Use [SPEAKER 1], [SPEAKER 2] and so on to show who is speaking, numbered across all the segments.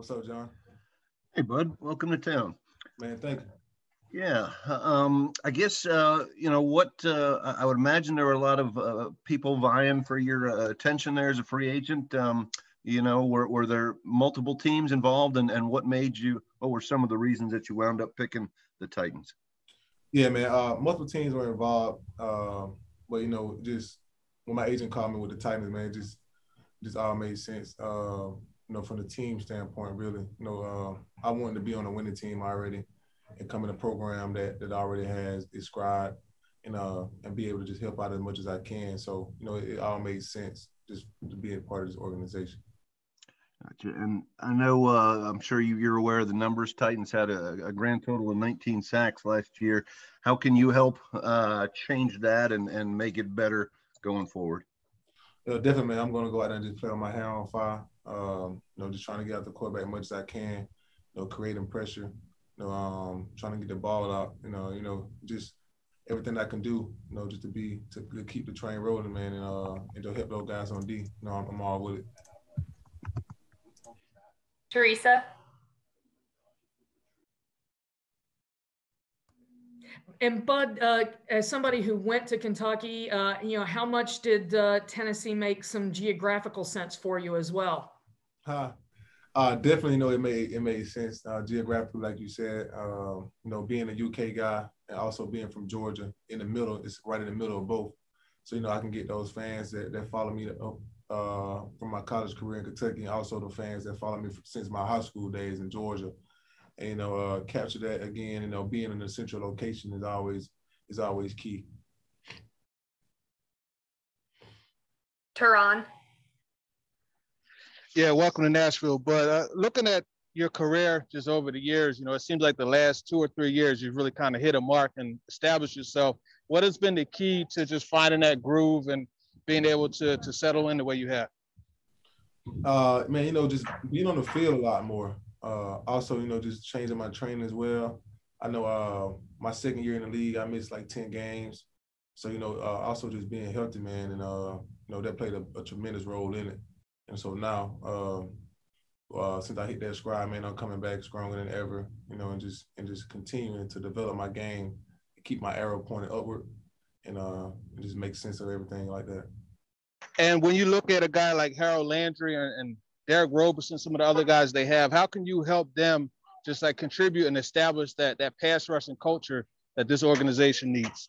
[SPEAKER 1] What's up, John?
[SPEAKER 2] Hey, bud. Welcome to town.
[SPEAKER 1] Man, thank you.
[SPEAKER 2] Yeah, um, I guess uh, you know what. Uh, I would imagine there were a lot of uh, people vying for your uh, attention there as a free agent. Um, you know, were, were there multiple teams involved, and, and what made you? What were some of the reasons that you wound up picking the Titans?
[SPEAKER 1] Yeah, man. Uh, multiple teams were involved, um, but you know, just when my agent called me with the Titans, man, just just all made sense. Uh, you know, from the team standpoint, really. You know, uh, I wanted to be on a winning team already and come in a program that that already has described and uh and be able to just help out as much as I can. So you know, it, all made sense just to be a part of this organization.
[SPEAKER 2] Gotcha. And I know, uh, I'm sure you, you're aware of the numbers. Titans had a, a, grand total of 19 sacks last year. How can you help uh, change that and, and make it better going forward?
[SPEAKER 1] Yeah, definitely, I'm going to go out there and just play on my hair on fire. Um, you know, just trying to get out the quarterback as much as I can. You know, creating pressure you know, um, trying to get the ball out, you know, you know, just everything I can do, you know, just to be to, keep the train rolling, man, and uh, and to help those guys on D. You know, I'm, I'm all with it.
[SPEAKER 3] Teresa.
[SPEAKER 4] And Bud, uh, as somebody who went to Kentucky, uh, you know, how much did uh, Tennessee make some geographical sense for you as well?
[SPEAKER 1] Huh. Uh, definitely, you know, it made it made sense uh, geographically, like you said. Um, you know, being a UK guy and also being from Georgia, in the middle, it's right in the middle of both. So you know, I can get those fans that, that follow me uh, from my college career in Kentucky, and also the fans that follow me since my high school days in Georgia. And you know, uh, capture that again. You know, being in a central location is always is always key.
[SPEAKER 3] Turron.
[SPEAKER 5] Yeah, welcome to Nashville. But uh, looking at your career just over the years, you know, it seems like the last two or three years you've really kind of hit a mark and established yourself. What has been the key to just finding that groove and being able to to settle in the way you have?
[SPEAKER 1] Uh, man, you know, just being on the field a lot more. Uh, also, you know, just changing my training as well. I know uh, my second year in the league, I missed like ten games. So you know, uh, also just being healthy, man, and uh, you know that played a, a tremendous role in it. And so now, uh, uh, since I hit that stride, man, I'm coming back stronger than ever, you know, and just and just continuing to develop my game, keep my arrow pointed upward, and uh, just make sense of everything like that.
[SPEAKER 5] And when you look at a guy like Harold Landry and, and Derick Roberson, some of the other guys they have, how can you help them just like contribute and establish that that pass rushing culture that this organization needs?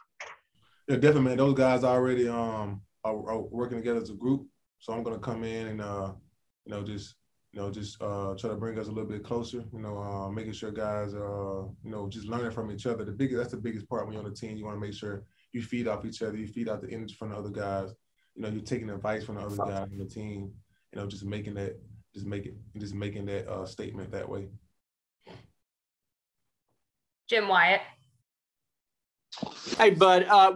[SPEAKER 1] Yeah, definitely, man. Those guys already um are, are working together as a group. So I'm gonna come in and uh, you know, just you know, just uh, try to bring us a little bit closer. You know, uh, making sure guys, uh, you know, just learning from each other. The biggest that's the biggest part when you're on the team. You want to make sure you feed off each other. You feed out the energy from the other guys. You know, you're taking advice from the other guys on the team. You know, just making that, just make it, just making that uh, statement that way.
[SPEAKER 3] Jim Wyatt.
[SPEAKER 6] Hey, Bud. Uh,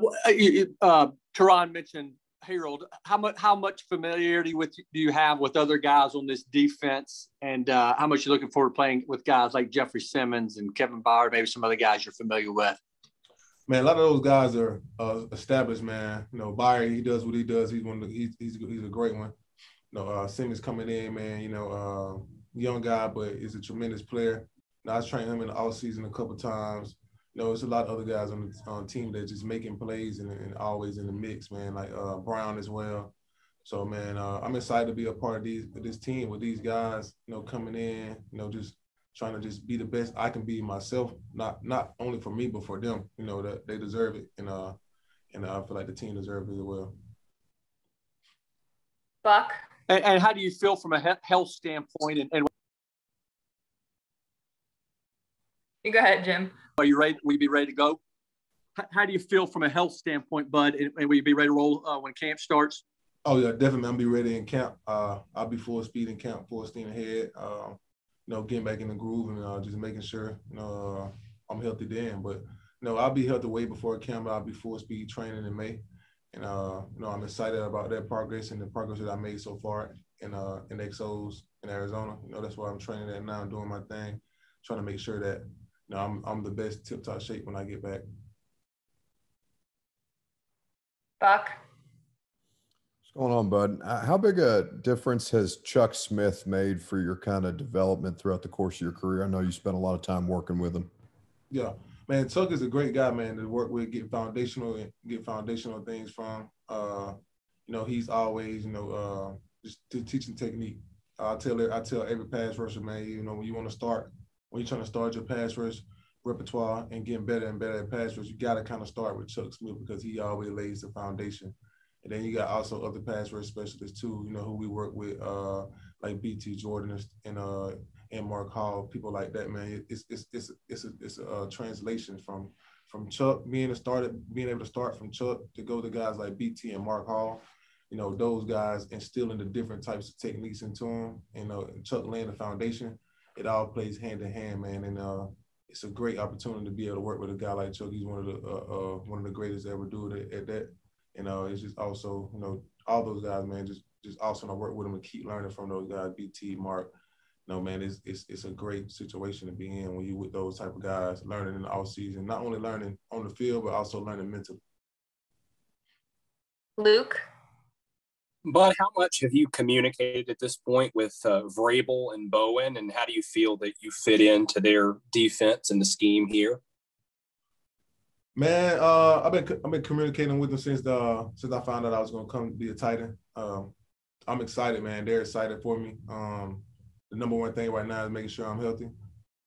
[SPEAKER 6] uh, Turron mentioned Harold, how much how much familiarity with do you have with other guys on this defense, and uh, how much you're looking forward to playing with guys like Jeffrey Simmons and Kevin Byard, maybe some other guys you're familiar with?
[SPEAKER 1] Man, a lot of those guys are uh, established. Man, you know, Byard, he does what he does. He's one. The, he's, he's he's a great one. You know, uh, Simmons coming in, man. You know, uh, young guy, but is a tremendous player. Now, I was training him in the off season a couple times you know, it's a lot of other guys on the on team that just making plays and, and, always in the mix, man. Like uh, Brown as well. So man, uh, I'm excited to be a part of these this team with these guys. You know, coming in, you know, just trying to just be the best I can be myself. Not not only for me, but for them. You know, that they deserve it, and uh, and I feel like the team deserves it as well.
[SPEAKER 3] Buck.
[SPEAKER 6] And, and how do you feel from a health standpoint? And, and
[SPEAKER 3] go ahead, Jim.
[SPEAKER 6] Are you ready? Will you be ready to go? How do you feel from a health standpoint, Bud? And will you be ready to roll uh, when camp starts?
[SPEAKER 1] Oh yeah, definitely. I'll be ready in camp. Uh, I'll be full speed in camp, full steam ahead. Uh, you know, getting back in the groove and uh, just making sure you know uh, I'm healthy then. But you know, I'll be healthy way before camp. I'll be full speed training in May, and uh, you know, I'm excited about that progress and the progress that I made so far in uh in EXOS in Arizona. You know, that's why I'm training at now, doing my thing, trying to make sure that you know, I'm I'm the best tip top shape when I get back.
[SPEAKER 3] Buck.
[SPEAKER 7] What's going on, bud? Uh, how big a difference has Chuck Smith made for your kind of development throughout the course of your career? I know you spent a lot of time working with him.
[SPEAKER 1] Yeah, man, Chuck is a great guy, man, to work with, get foundational, get foundational things from. Uh, you know, he's always, you know, uh, just teaching technique. I tell I tell every pass rusher, man, you know, when you want to start, when you're trying to start your pass rush repertoire and getting better and better at pass rush, you got to kind of start with Chuck Smith because he always lays the foundation. And then you got also other pass rush specialists too, you know, who we work with, uh, like BT Jordan and uh and Mark Hall, people like that, man. It's it's it's it's a, it's a, a translation from from Chuck being a started being able to start from Chuck to go to guys like BT and Mark Hall. You know, those guys instilling the different types of techniques into them. You know, and Chuck laying the foundation. It all plays hand in hand, man. And uh, it's a great opportunity to be able to work with a guy like Chuck. He's one of the uh, uh, one of the greatest ever do it at, at that. And uh, it's just also, you know, all those guys, man, just just awesome to work with them and keep learning from those guys, BT, Mark. No, man, it's, it's it's a great situation to be in when you with those type of guys, learning in the off season, not only learning on the field, but also learning mentally.
[SPEAKER 3] Luke.
[SPEAKER 8] but how much have you communicated at this point with uh, Vrabel and Bowen, and how do you feel that you fit into their defense and the scheme here?
[SPEAKER 1] Man, uh, I've been I've been communicating with them since the since I found out I was gonna come be a Titan. Um, I'm excited, man. They're excited for me. Um, the number one thing right now is making sure I'm healthy.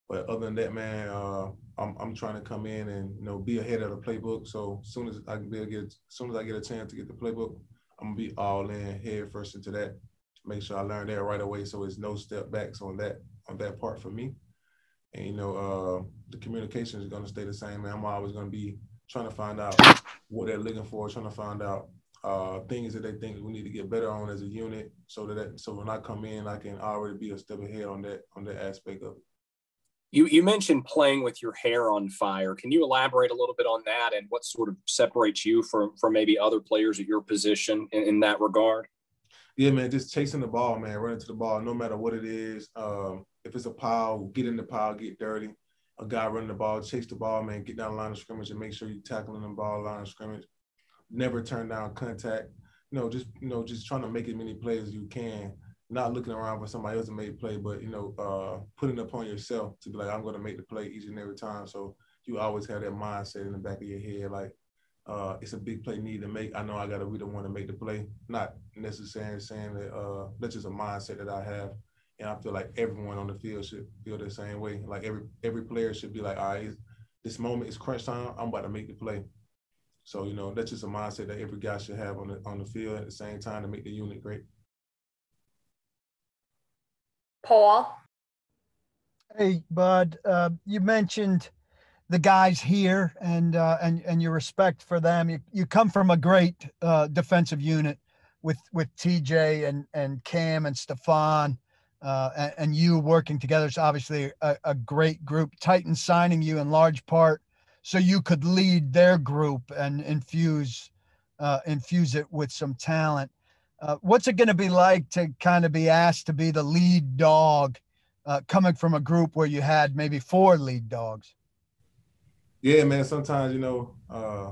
[SPEAKER 1] But other than that, man, uh, I'm I'm trying to come in and you know be ahead of the playbook. So as soon as I can be get as soon as I get a chance to get the playbook, I'm gonna be all in head first into that. Make sure I learn that right away, so it's no step backs on that on that part for me. And you know, uh, the communication is to stay the same. Man, I'm always to be trying to find out what they're looking for, trying to find out uh, things that they think we need to get better on as a unit, so that, so when I come in, I can already be a step ahead on that on that aspect of it.
[SPEAKER 8] You, you mentioned playing with your hair on fire. Can you elaborate a little bit on that and what sort of separates you from, from maybe other players at your position in, in that regard?
[SPEAKER 1] Yeah, man, just chasing the ball, man, running to the ball, no matter what it is. Um, if it's a pile, get in the pile, get dirty. A guy running the ball, chase the ball, man, get down the line of scrimmage and make sure you're tackling the ball line of scrimmage. Never turn down contact. You know, just you know, just trying to make as many plays as you can. Not looking around for somebody else to make play, but you know, uh, putting upon yourself to be like, I'm going to make the play each and every time. So you always have that mindset in the back of your head, like uh, it's a big play need to make. I know I got to be the one to make the play. Not necessarily saying that uh, that's just a mindset that I have and I feel like everyone on the field should feel the same way. Like every every player should be like, all right, this moment is crunch time. I'm about to make the play. So you know that's just a mindset that every guy should have on the on the field at the same time to make the unit great.
[SPEAKER 3] Paul.
[SPEAKER 9] Hey, Bud. Uh, you mentioned the guys here and uh, and and your respect for them. You you come from a great uh, defensive unit with with TJ and and Cam and Stephon uh, and, and, you working together is obviously a, a, great group. Titan signing you in large part so you could lead their group and infuse uh, infuse it with some talent. Uh, what's it going to be like to kind of be asked to be the lead dog uh, coming from a group where you had maybe four lead dogs?
[SPEAKER 1] Yeah, man. Sometimes you know uh,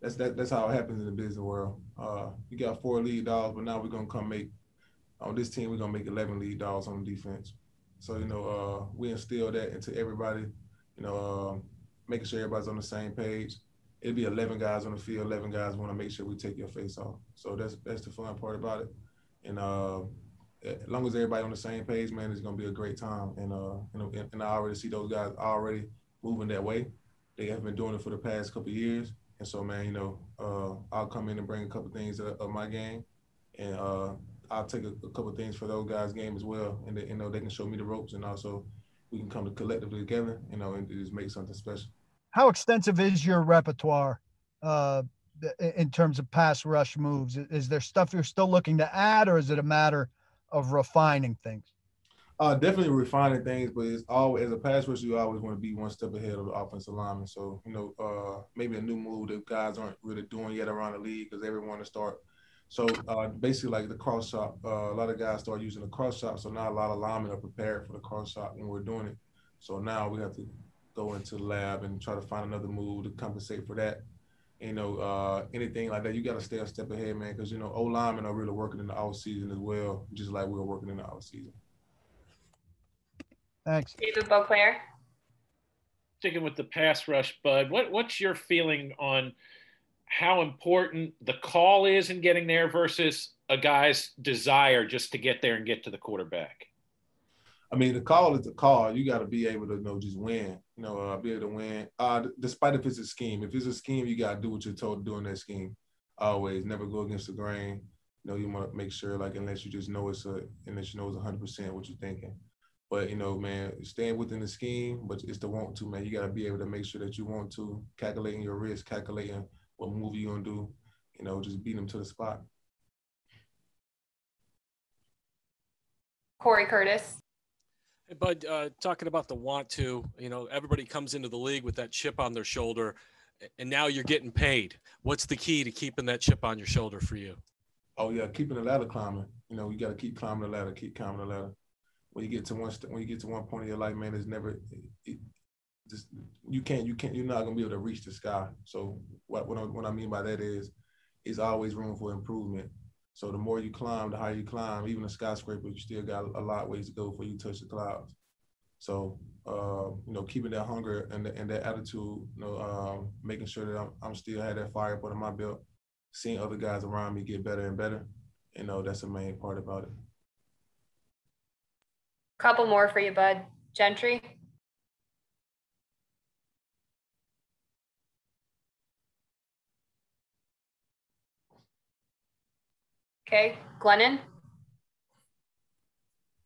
[SPEAKER 1] that's that, that's how it happens in the business world. Uh, you got four lead dogs, but now we're gonna come make on this team, we're gonna make 11 lead dogs on defense. So you know, uh, we instill that into everybody. You know, uh, making sure everybody's on the same page. It'll be 11 guys on the field. 11 guys want to make sure we take your face off. So that's that's the fun part about it. And uh, as long as everybody on the same page, man, it's gonna be a great time. And uh, and, and I already see those guys already moving that way. They have been doing it for the past couple years. And so, man, you know, uh, I'll come in and bring a couple things of, of my game, and uh, I'll take a, a couple things for those guys' game as well, and they, you know they can show me the ropes, and also we can come collectively together, you know, and just make something special.
[SPEAKER 9] How extensive is your repertoire uh, in terms of pass rush moves? Is there stuff you're still looking to add, or is it a matter of refining things?
[SPEAKER 1] Uh, definitely refining things, but it's always as a pass rusher, you always want to be one step ahead of the offensive lineman. So you know, uh, maybe a new move that guys aren't really doing yet around the league because everyone to start so uh, basically, like the cross chop, uh, a lot of guys start using the cross chop. So now a lot of linemen are prepared for the cross chop when we're doing it. So now we have to go into the lab and try to find another move to compensate for that. you know, uh, anything like that, you got to stay a step ahead, man, because you know, O linemen are really working in the off season as well, just like we're working in the off season.
[SPEAKER 9] Thanks.
[SPEAKER 3] David Boclair.
[SPEAKER 10] Sticking with the pass rush, Bud, what what's your feeling on how important the call is in getting there versus a guy's desire just to get there and get to the quarterback?
[SPEAKER 1] I mean, the call is the call. You got to be able to you know just win. You know, uh, be able to win. Uh, despite if it's a scheme. If it's a scheme, you got to do what you're told to do in that scheme. Always, never go against the grain. You know, you want to make sure, like, unless you just know it's a, unless you know it's 100 percent what you're thinking. But you know, man, staying within the scheme, but it's the want to, man. You got to be able to make sure that you want to, calculating your risk, calculating what movie you gonna do. You know, just beat them to the spot.
[SPEAKER 3] Corey Curtis.
[SPEAKER 11] Hey, Bud, uh, talking about the want to, you know, everybody comes into the league with that chip on their shoulder, and now you're getting paid. What's the key to keeping that chip on your shoulder for you?
[SPEAKER 1] Oh yeah, keeping the ladder climbing. You know, you got to keep climbing the ladder, keep climbing the ladder. When you get to one, when you get to one point in your life, man, it's never, it, just you can't, you can't, you're not gonna be able to reach the sky. So what what I, what I mean by that is, is always room for improvement. So the more you climb, the higher you climb. Even a skyscraper, you still got a lot ways to go before you touch the clouds. So uh, you know, keeping that hunger and, the, and that attitude, you know, um, making sure that I'm, I'm still had that fire put in my belt, seeing other guys around me get better and better. You know, that's the main part about it.
[SPEAKER 3] Couple more for you, Bud. Gentry. Okay, Glennon.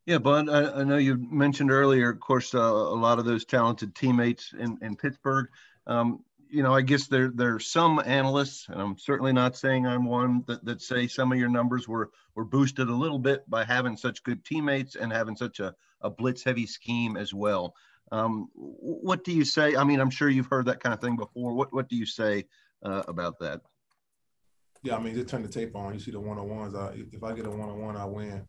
[SPEAKER 2] Yeah, Bud, I, I know you mentioned earlier, of course, uh, a lot of those talented teammates in, in Pittsburgh. Um, you know, I guess there there are some analysts, and I'm certainly not saying I'm one that, that say some of your numbers were were boosted a little bit by having such good teammates and having such a, a blitz heavy scheme as well. Um, what do you say? I mean, I'm sure you've heard that kind of thing before. What what do you say uh, about that?
[SPEAKER 1] Yeah, I mean, just turn the tape on. You see the one on ones. if I get a one on one, I win.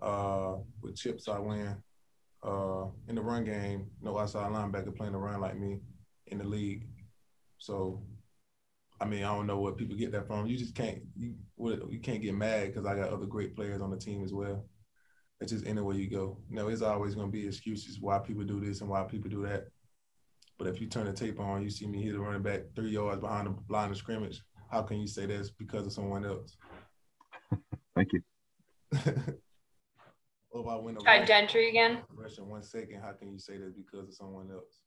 [SPEAKER 1] Uh, with chips, I win. Uh, in the run game, no outside linebacker playing the run like me in the league. So, I mean, I don't know what people get that from. You just can't you you can't get mad because I got other great players on the team as well. It's just anywhere you go. You know, it's always going to be excuses why people do this and why people do that. But if you turn the tape on, you see me hit a running back three yards behind the line of scrimmage. How can you say that's because of someone else?
[SPEAKER 2] Thank you.
[SPEAKER 1] or if I win a
[SPEAKER 3] Try Gentry again.
[SPEAKER 1] Rush in one second, how can you say that's because of someone else?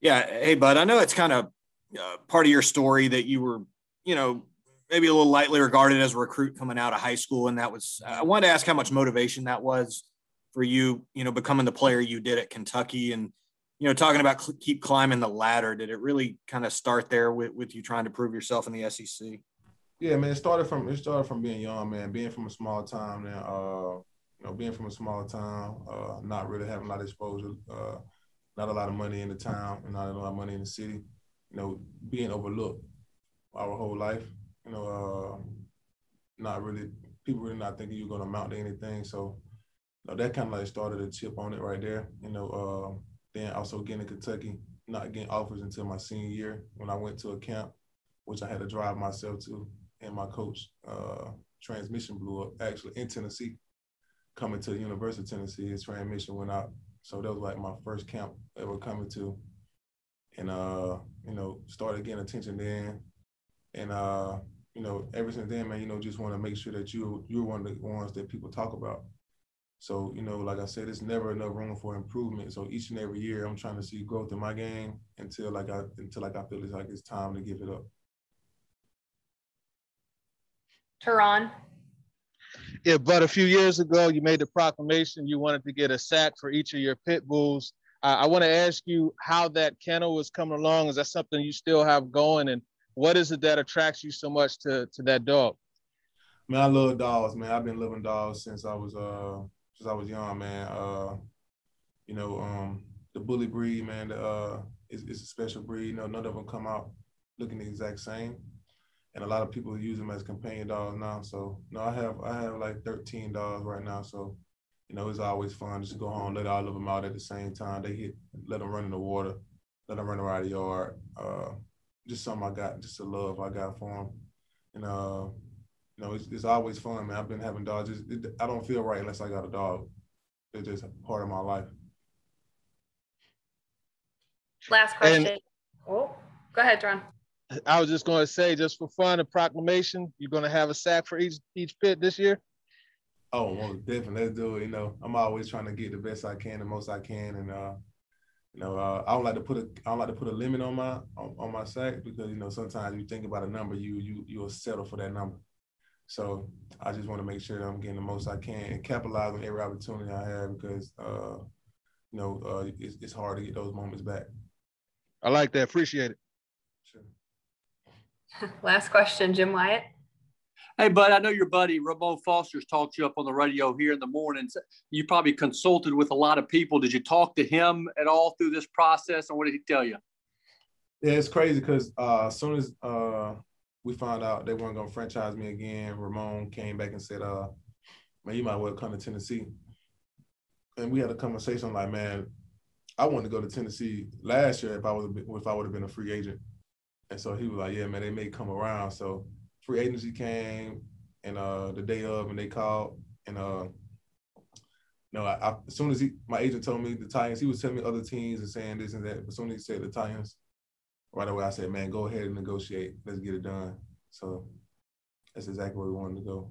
[SPEAKER 12] Yeah. Hey, bud, I know it's kind of uh, part of your story that you were, you know, maybe a little lightly regarded as a recruit coming out of high school. And that was, I wanted to ask how much motivation that was for you, you know, becoming the player you did at Kentucky and, you know, talking about cl- keep climbing the ladder. Did it really kind of start there with, with you trying to prove yourself in the SEC?
[SPEAKER 1] Yeah, man. It started from it started from being young, man. Being from a small town, man. Uh, you know, being from a small town, uh, not really having a lot of exposure, uh, not a lot of money in the town, and not a lot of money in the city. You know, being overlooked our whole life. You know, uh, not really people really not thinking you're gonna amount to anything. So, you know, that kind of like started a chip on it right there. You know, uh, then also getting Kentucky, not getting offers until my senior year when I went to a camp, which I had to drive myself to, and my coach uh, transmission blew up actually in Tennessee. Coming to the University of Tennessee, his transmission went out so that was like my first camp ever coming to. And uh, you know, started getting attention then. And uh, you know, ever since then, man, you know, just want to make sure that you you're one of the ones that people talk about. So, you know, like I said, it's never enough room for improvement. So each and every year I'm trying to see growth in my game until like I until like I feel it's like it's time to give it up.
[SPEAKER 3] Turron.
[SPEAKER 5] Yeah, but a few years ago, you made the proclamation you wanted to get a sack for each of your pit bulls. Uh, I want to ask you how that kennel was coming along. Is that something you still have going? And what is it that attracts you so much to, to that dog?
[SPEAKER 1] Man, I love dogs, man. I've been loving dogs since I was uh since I was young, man. Uh, you know, um, the bully breed, man, uh, is, is a special breed. You know, none of them come out looking the exact same and a lot of people use them as companion dogs now. So no, I have I have like 13 dogs right now. So you know, it's always fun just to go home, let all of them out at the same time. They hit, let them run in the water, let them run around the yard. Uh, just something I got, just a love I got for them. And uh, you know, it's, it's always fun, man. I've been having dogs. It, I don't feel right unless I got a dog. It's just part of my life.
[SPEAKER 3] Last question. And, oh, go ahead, John.
[SPEAKER 5] I was just going to say, just for fun, a proclamation. You're going to have a sack for each each pit this year.
[SPEAKER 1] Oh, well, definitely. Let's do it. You know, I'm always trying to get the best I can, the most I can, and uh, you know, uh, I don't like to put a I don't like to put a limit on my on, on my sack because you know sometimes you think about a number, you you you'll settle for that number. So I just want to make sure that I'm getting the most I can and capitalize on every opportunity I have because uh, you know uh, it's, it's hard to get those moments back.
[SPEAKER 5] I like that. Appreciate it.
[SPEAKER 3] Sure. Last question, Jim Wyatt.
[SPEAKER 6] Hey, bud, I know your buddy Ramon Foster's talked you up on the radio here in the mornings. You probably consulted with a lot of people. Did you talk to him at all through this process, and what did he tell you?
[SPEAKER 1] Yeah, it's crazy because uh, as soon as uh, we found out they weren't gonna franchise me again, Ramon came back and said, uh, "Man, you might well come to Tennessee." And we had a conversation like, "Man, I wanted to go to Tennessee last year if I was if I would have been a free agent." And so he was like, "Yeah, man, they may come around." So free agency came and uh the day of and they called and uh know, I, I, as soon as he, my agent told me the Titans, he was telling me other teams and saying this and that. But as soon as he said the Titans, right away I said, man, go ahead and negotiate. Let's get it done. So that's exactly where we wanted to go.